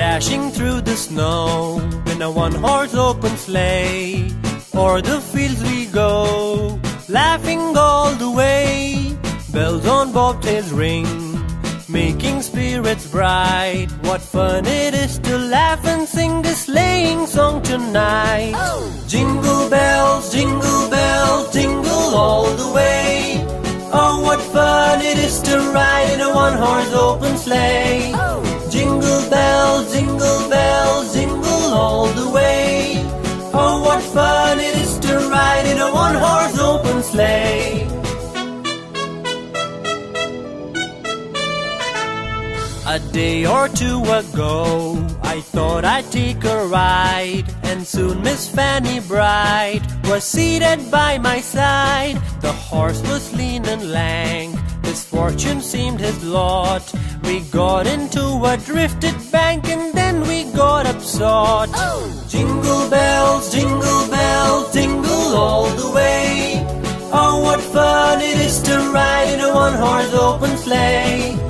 Dashing through the snow in a one horse open sleigh. O'er the fields we go, laughing all the way. Bells on bobtails ring, making spirits bright. What fun it is to laugh and sing this sleighing song tonight. Jingle bells, jingle bells, jingle all the way. Oh, what fun it is to ride in a one horse open sleigh. A day or two ago, I thought I'd take a ride, and soon Miss Fanny Bright was seated by my side. The horse was lean and lank, his fortune seemed his lot. We got into a drifted bank, and then we got upsot. Jingle bells, jingle bells, jingle all the way. Oh, what fun it is to ride in a one horse open sleigh.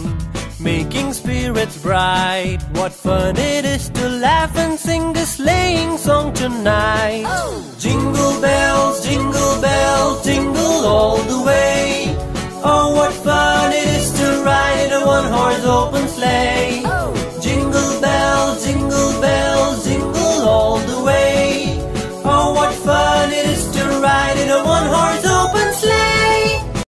making spirits bright. What fun it is to laugh and sing this sleighing song tonight. Oh. Jingle bells, jingle bells, jingle all the way. Oh, what fun it is to ride in a one horse open